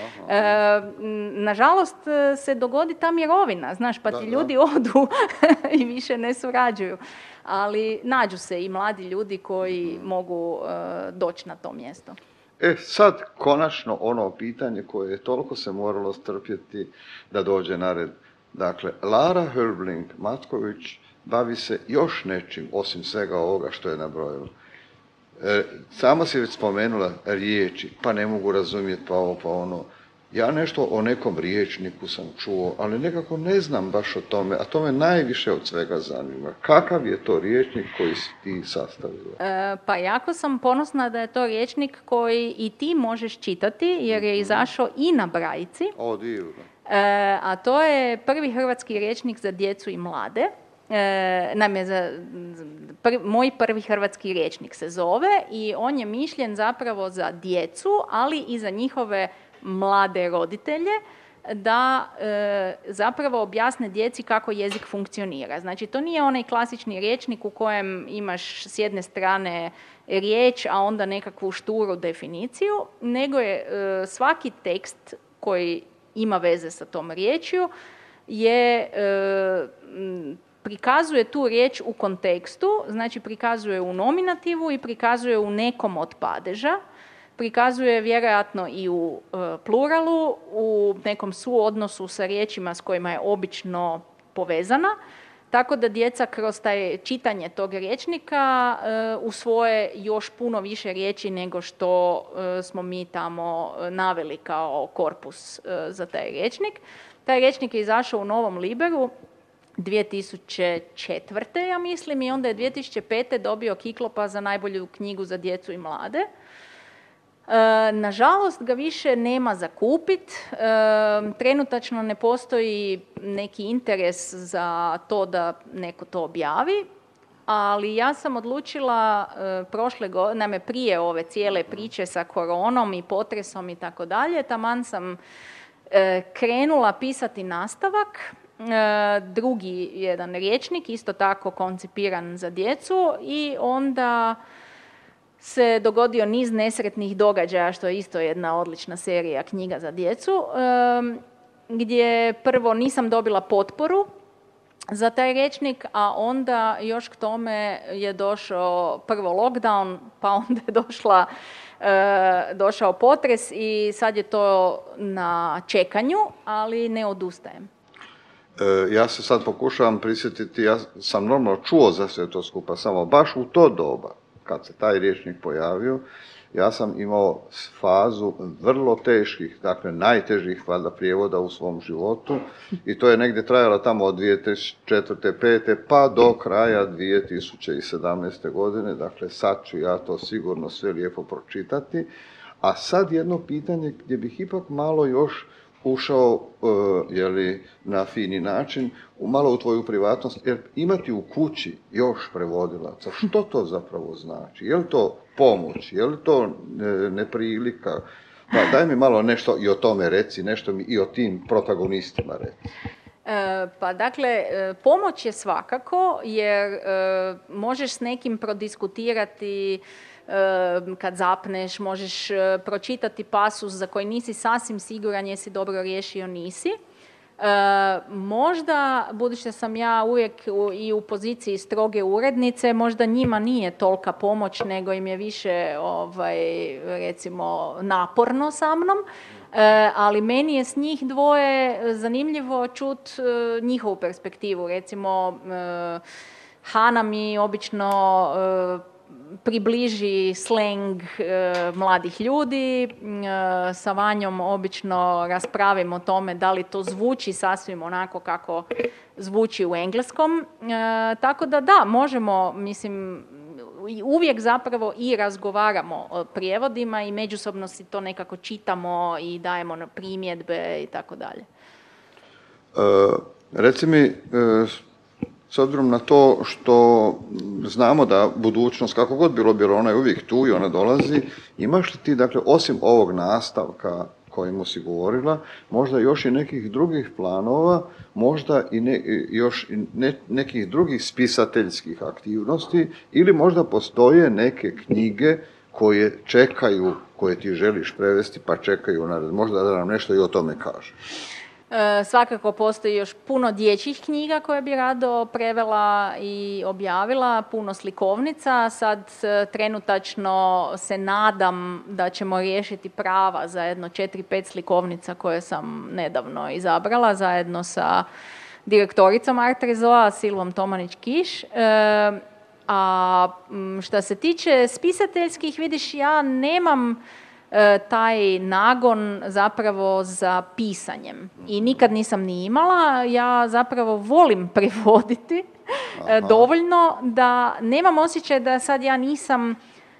Nažalost se dogodi ta mirovina, znaš, pa ti ljudi odu (laughs) i više ne surađuju. Ali nađu se i mladi ljudi koji mogu doći na to mjesto. E sad, konačno ono pitanje koje je toliko se moralo strpjeti da dođe na red. Dakle, Lara Hörbling Matković bavi se još nečim osim svega ovoga što je nabrojila. E, sama si već spomenula riječi, pa ne mogu razumjeti pa ovo pa ono. Ja nešto o nekom riječniku sam čuo, ali nekako ne znam baš o tome, a to me najviše od svega zanima. Kakav je to riječnik koji si ti sastavila? E, pa jako sam ponosna da je to riječnik koji i ti možeš čitati, jer je mhm. izašao i na Brajci. O, divno. E, a to je prvi hrvatski riječnik za djecu i mlade. E, naime, za, moj prvi hrvatski riječnik se zove i on je mišljen zapravo za djecu, ali i za njihove mlade roditelje. da e, zapravo objasne djeci kako jezik funkcionira. Znači, to nije onaj klasični riječnik u kojem imaš s jedne strane riječ, a onda nekakvu šturu definiciju, nego je e, svaki tekst koji ima veze sa tom riječju je e, prikazuje tu riječ u kontekstu, znači prikazuje u nominativu i prikazuje u nekom od padeža, prikazuje vjerojatno i u e, pluralu, u nekom suodnosu sa riječima s kojima je obično povezana, tako da djeca kroz taj čitanje tog riječnika e, usvoje još puno više riječi nego što e, smo mi tamo naveli kao korpus za taj riječnik. Taj riječnik je izašao u Novom Liberu 2004. ja mislim i onda je 2005. dobio Kiklopa za najbolju knjigu za djecu i mlade. E, nažalost ga više nema za kupit. E, trenutačno ne postoji neki interes za to da neko to objavi, ali ja sam odlučila e, prošle godine, naime prije ove cijele priče sa koronom i potresom i tako dalje, taman sam krenula pisati nastavak, drugi jedan riječnik, isto tako koncipiran za djecu i onda se dogodio niz nesretnih događaja, što je isto jedna odlična serija knjiga za djecu, gdje prvo nisam dobila potporu za taj rječnik, a onda još k tome je došao prvo lockdown, pa onda je došla, e, došao potres i sad je to na čekanju, ali ne odustajem. E, ja se sad pokušavam prisjetiti, ja sam normalno čuo za sve to skupa, samo baš u to doba kad se taj riječnik pojavio, ja sam imao fazu vrlo teških, dakle najtežih valjda prijevoda u svom životu i to je negdje trajalo tamo od 2004. 5. pa do kraja 2017. godine, dakle sad ću ja to sigurno sve lijepo pročitati. A sad jedno pitanje gdje bih ipak malo još ušao uh, na fini način malo u tvoju privatnost, jer imati u kući još prevodilaca, što to zapravo znači? Je li to pomoć? Je li to e, neprilika? Pa daj mi malo nešto i o tome reci, nešto mi i o tim protagonistima reci. E, pa dakle, pomoć je svakako jer možeš s nekim prodiskutirati kad zapneš, možeš e, pročitati pasus za koji nisi sasvim siguran jesi dobro riješio, nisi. E, možda, budući da sam ja uvijek i u poziciji stroge urednice, možda njima nije tolika pomoć, nego im je više, ovaj, recimo, naporno sa mnom. E, ali meni je s njih dvoje zanimljivo čut njihovu perspektivu. Recimo, Hana mi obično približi sleng e, mladih ljudi. E, sa Vanjom obično raspravimo o tome da li to zvuči sasvim onako kako zvuči u engleskom. E, tako da da, možemo, mislim, uvijek zapravo i razgovaramo o prijevodima i međusobno si to nekako čitamo i dajemo na primjedbe i tako dalje. Reci mi, s obzirom na to što znamo da budućnost, kako god bilo bilo, ona je uvijek tu i ona dolazi, imaš li ti, dakle, osim ovog nastavka kojemu si govorila, možda još i nekih drugih planova, možda i ne, još ne, nekih drugih spisateljskih aktivnosti ili možda postoje neke knjige koje čekaju, koje ti želiš prevesti pa čekaju, možda da nam nešto i o tome kaže. E, svakako postoji još puno dječjih knjiga koje bi rado prevela i objavila, puno slikovnica. Sad e, trenutačno se nadam da ćemo riješiti prava za jedno četiri, pet slikovnica koje sam nedavno izabrala zajedno sa direktoricom Art Rezoa, Silvom Tomanić-Kiš. E, a što se tiče spisateljskih, vidiš, ja nemam taj nagon zapravo za pisanjem. I nikad nisam ni imala, ja zapravo volim (laughs) prevoditi e, dovoljno da nemam osjećaj da sad ja nisam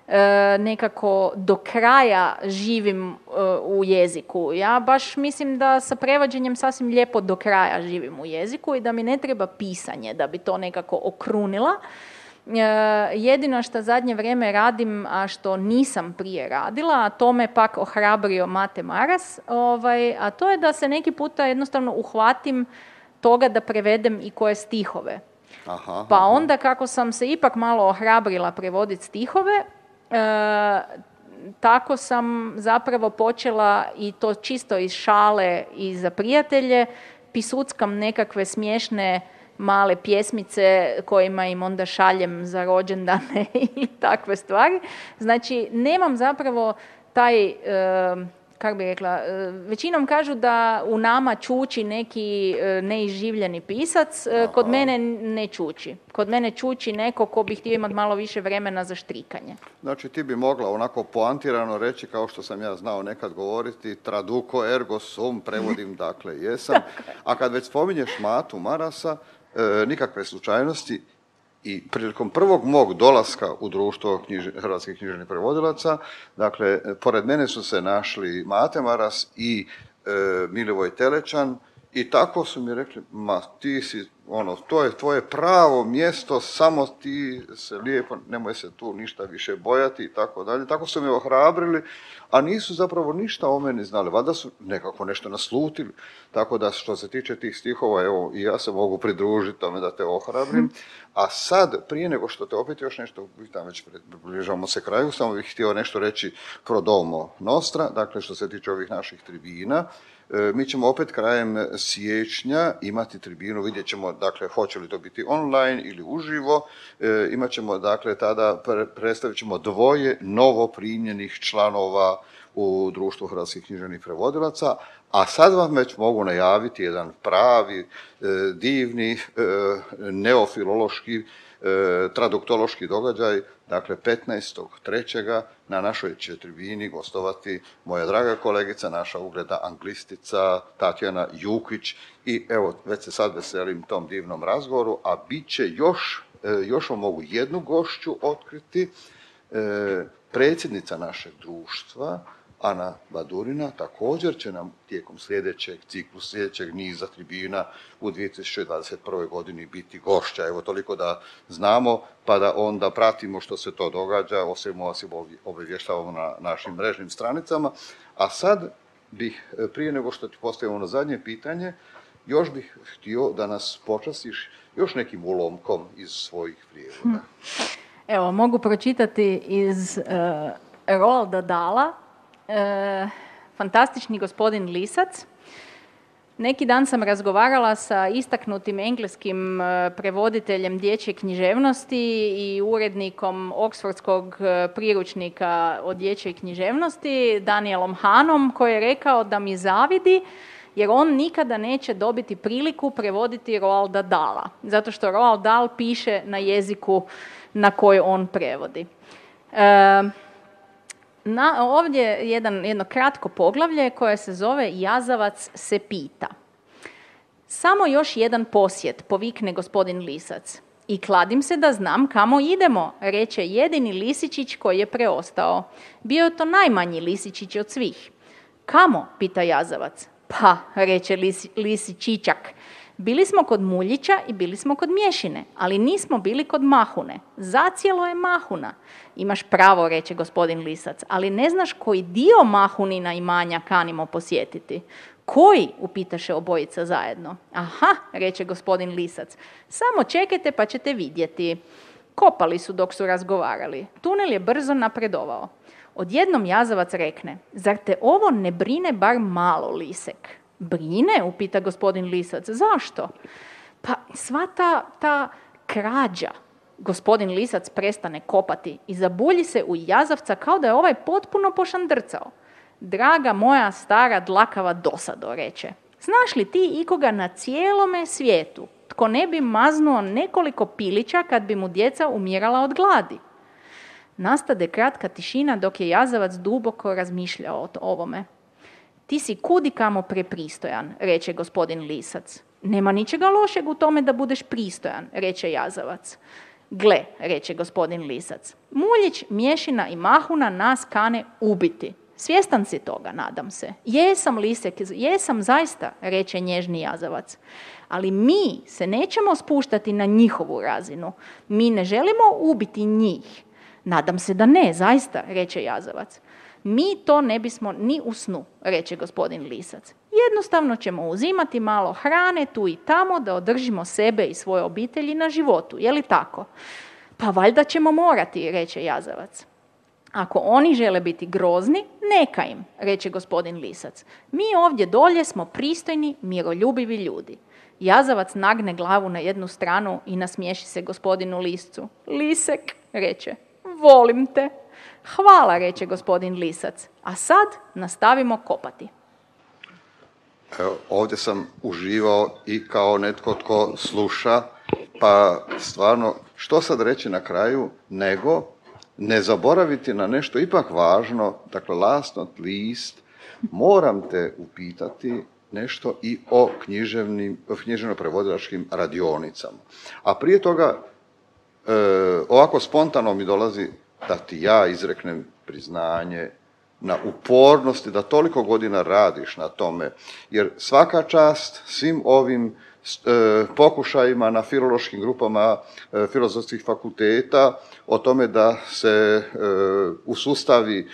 e, nekako do kraja živim u jeziku. Ja baš mislim da sa prevođenjem sasvim lijepo do kraja živim u jeziku i da mi ne treba pisanje da bi to nekako okrunila jedino što zadnje vrijeme radim, a što nisam prije radila, a to me pak ohrabrio Mate Maras, ovaj, a to je da se neki puta jednostavno uhvatim toga da prevedem i koje stihove. Aha, pa onda kako sam se ipak malo ohrabrila prevoditi stihove, e, tako sam zapravo počela i to čisto iz šale i za prijatelje, pisuckam nekakve smiješne male pjesmice kojima im onda šaljem za rođendane (laughs) ili takve stvari. Znači, nemam zapravo taj, e, kako bi rekla, e, većinom kažu da u nama čuči neki e, neiživljeni pisac, kod mene ne čuči. Kod mene čuči neko ko bi htio imati malo više vremena za štrikanje. Znači ti bi mogla onako poantirano reći kao što sam ja znao nekad govoriti traduko ergo sum, prevodim (laughs) dakle jesam. A kad već spominješ Matu Marasa, E, nikakve slučajnosti i prilikom prvog mog dolaska u društvo hrvatskih književnih prevodilaca, dakle, pored mene su se našli Mate Maras i e, Milivoj Telečan i tako su mi rekli, ma ti si ono, to je tvoje pravo mjesto, samo ti se lijepo, nemoj se tu ništa više bojati i tako dalje. Tako su me ohrabrili, a nisu zapravo ništa o meni znali. Valjda su nekako nešto naslutili. Tako da što se tiče tih stihova, evo i ja se mogu pridružiti tome da te ohrabrim. A sad, prije nego što te opet još nešto, tam već približavamo se kraju, samo bih htio nešto reći pro domo nostra, dakle što se tiče ovih naših tribina. E, mi ćemo opet krajem siječnja imati tribinu, vidjet ćemo dakle hoće li to biti online ili uživo. E, imat ćemo dakle tada predstavit ćemo dvoje novo primljenih članova u društvu hrvatskih književnih prevodilaca, a sad vam već mogu najaviti jedan pravi, e, divni, neofilološki e, traduktološki događaj, dakle 15.3. na našoj četribini gostovati moja draga kolegica, naša ugleda anglistica Tatjana Jukić i evo već se sad veselim tom divnom razgovoru, a bit će još, e, još vam mogu jednu gošću otkriti, e, predsjednica našeg društva, Ana Badurina također će nam tijekom sljedećeg ciklu, sljedećeg niza tribina u 2021. godini biti gošća. Evo toliko da znamo pa da onda pratimo što se to događa, osim vas obavještavamo na našim mrežnim stranicama. A sad bih, prije nego što ti postavimo ono zadnje pitanje, još bih htio da nas počastiš još nekim ulomkom iz svojih prijevoda. Hm. Evo, mogu pročitati iz uh, Roalda Dala, e, fantastični gospodin Lisac. Neki dan sam razgovarala sa istaknutim engleskim e, prevoditeljem dječje književnosti i urednikom Oksfordskog e, priručnika o dječjoj književnosti, Danielom Hanom, koji je rekao da mi zavidi jer on nikada neće dobiti priliku prevoditi Roalda Dala, zato što Roald Dahl piše na jeziku na koji on prevodi. E, na, ovdje je jedan, jedno kratko poglavlje koje se zove Jazavac se pita. Samo još jedan posjet, povikne gospodin Lisac. I kladim se da znam kamo idemo, reče jedini lisičić koji je preostao. Bio je to najmanji lisičić od svih. Kamo, pita jazavac. Pa, reče lisičićak, bili smo kod Muljića i bili smo kod Mješine, ali nismo bili kod Mahune. Zacijelo je Mahuna. Imaš pravo, reče gospodin Lisac, ali ne znaš koji dio Mahunina imanja kanimo posjetiti. Koji? upitaše obojica zajedno. Aha, reče gospodin Lisac, samo čekajte pa ćete vidjeti. Kopali su dok su razgovarali. Tunel je brzo napredovao. Odjednom jazavac rekne, zar te ovo ne brine bar malo, Lisek? Brine, upita gospodin Lisac. Zašto? Pa sva ta, ta krađa. Gospodin Lisac prestane kopati i zabulji se u jazavca kao da je ovaj potpuno pošandrcao. Draga moja stara dlakava dosado, reče. Znaš li ti ikoga na cijelome svijetu tko ne bi maznuo nekoliko pilića kad bi mu djeca umirala od gladi? Nastade kratka tišina dok je jazavac duboko razmišljao o ovome. Ti si kudi kamo prepristojan, reče gospodin Lisac. Nema ničega lošeg u tome da budeš pristojan, reče jazavac. Gle, reče gospodin Lisac, Muljić, Mješina i Mahuna nas kane ubiti. Svjestan si toga, nadam se. Jesam lisek, jesam zaista, reče nježni jazavac. Ali mi se nećemo spuštati na njihovu razinu. Mi ne želimo ubiti njih. Nadam se da ne, zaista, reče jazavac. Mi to ne bismo ni u snu, reče gospodin Lisac. Jednostavno ćemo uzimati malo hrane tu i tamo da održimo sebe i svoje obitelji na životu, je li tako? Pa valjda ćemo morati, reče jazavac. Ako oni žele biti grozni, neka im, reče gospodin Lisac. Mi ovdje dolje smo pristojni, miroljubivi ljudi. Jazavac nagne glavu na jednu stranu i nasmiješi se gospodinu Liscu. Lisek, reče, volim te. Hvala, reče gospodin Lisac. A sad nastavimo kopati. Evo, ovdje sam uživao i kao netko tko sluša, pa stvarno, što sad reći na kraju, nego ne zaboraviti na nešto ipak važno, dakle last not least, moram te upitati nešto i o književnim, književno-prevodilačkim radionicama. A prije toga, e, ovako spontano mi dolazi da ti ja izreknem priznanje na upornosti, da toliko godina radiš na tome, jer svaka čast svim ovim e, pokušajima na filološkim grupama e, filozofskih fakulteta o tome da se e, usustavi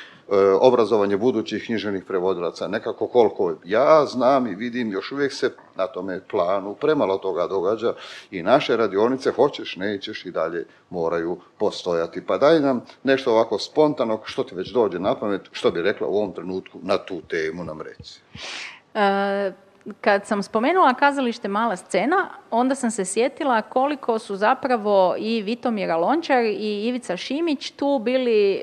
obrazovanje budućih književnih prevodilaca. Nekako koliko ja znam i vidim, još uvijek se na tome planu premalo toga događa i naše radionice, hoćeš, nećeš i dalje moraju postojati. Pa daj nam nešto ovako spontano, što ti već dođe na pamet, što bi rekla u ovom trenutku na tu temu nam reći. E, kad sam spomenula kazalište Mala scena, onda sam se sjetila koliko su zapravo i Vitomira Lončar i Ivica Šimić tu bili e,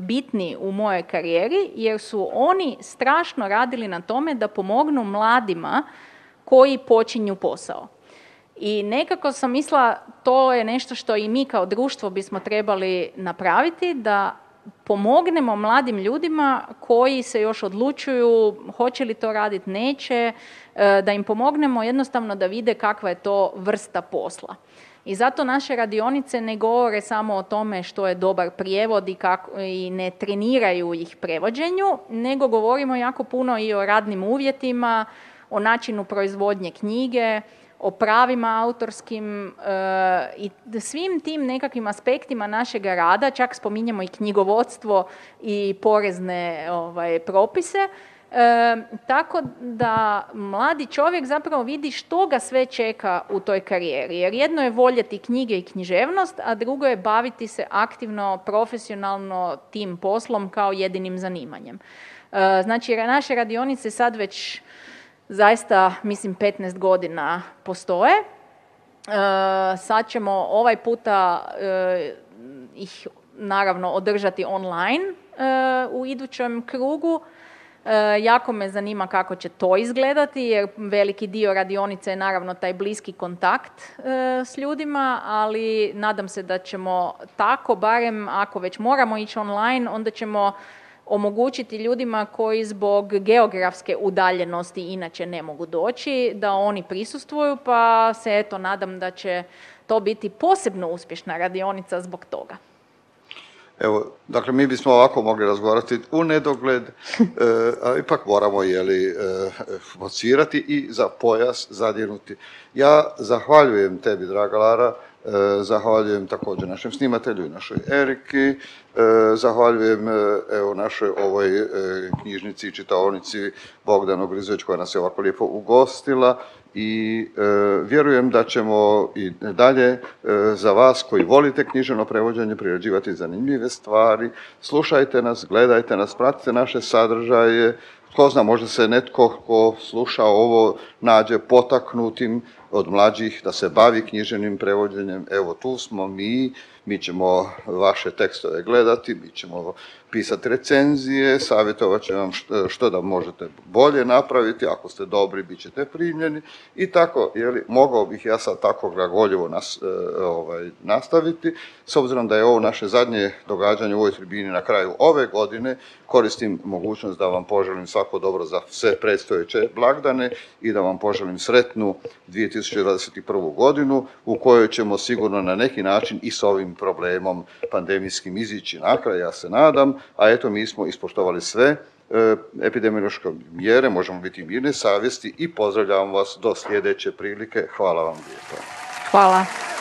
bitni u mojoj karijeri, jer su oni strašno radili na tome da pomognu mladima koji počinju posao. I nekako sam mislila to je nešto što i mi kao društvo bismo trebali napraviti, da pomognemo mladim ljudima koji se još odlučuju hoće li to raditi, neće, e, da im pomognemo jednostavno da vide kakva je to vrsta posla. I zato naše radionice ne govore samo o tome što je dobar prijevod i, kako, i ne treniraju ih prevođenju, nego govorimo jako puno i o radnim uvjetima, o načinu proizvodnje knjige, o pravima autorskim e, i svim tim nekakvim aspektima našega rada, čak spominjemo i knjigovodstvo i porezne ovaj, propise, e, tako da mladi čovjek zapravo vidi što ga sve čeka u toj karijeri. Jer jedno je voljeti knjige i književnost, a drugo je baviti se aktivno, profesionalno tim poslom kao jedinim zanimanjem. E, znači, naše radionice sad već zaista, mislim, 15 godina postoje. E, sad ćemo ovaj puta e, ih naravno održati online e, u idućem krugu. Jako me zanima kako će to izgledati jer veliki dio radionice je naravno taj bliski kontakt s ljudima, ali nadam se da ćemo tako, barem ako već moramo ići online, onda ćemo omogućiti ljudima koji zbog geografske udaljenosti inače ne mogu doći, da oni prisustvuju, pa se eto nadam da će to biti posebno uspješna radionica zbog toga. Evo, dakle, mi bismo ovako mogli razgovarati u nedogled, (laughs) e, a ipak moramo, jeli, e, i za pojas zadirnuti. Ja zahvaljujem tebi, draga Lara, zahvaljujem također našem snimatelju i našoj Eriki. E, zahvaljujem e, evo našoj ovoj knjižnici i čitaonici Bogdanu Grizović koja nas je ovako lijepo ugostila i vjerujem da ćemo i dalje za vas koji volite književno prevođenje priređivati zanimljive stvari. Slušajte nas, gledajte nas, pratite naše sadržaje. Tko zna, možda se netko ko sluša ovo nađe potaknutim od mlađih da se bavi književnim prevođenjem. Evo tu smo mi, mi ćemo vaše tekstove gledati, mi ćemo pisati recenzije, savjetovat će vam što, da možete bolje napraviti, ako ste dobri bit ćete primljeni i tako, jeli, mogao bih ja sad tako glagoljivo nas, e, ovaj, nastaviti, s obzirom da je ovo naše zadnje događanje u ovoj tribini na kraju ove godine, koristim mogućnost da vam poželim svako dobro za sve predstojeće blagdane i da vam poželim sretnu 2000 2021. godinu u kojoj ćemo sigurno na neki način i s ovim problemom pandemijskim izići na kraj, ja se nadam, a eto mi smo ispoštovali sve e, epidemiološke mjere, možemo biti mirne savjesti i pozdravljam vas do sljedeće prilike. Hvala vam lijepo. Hvala.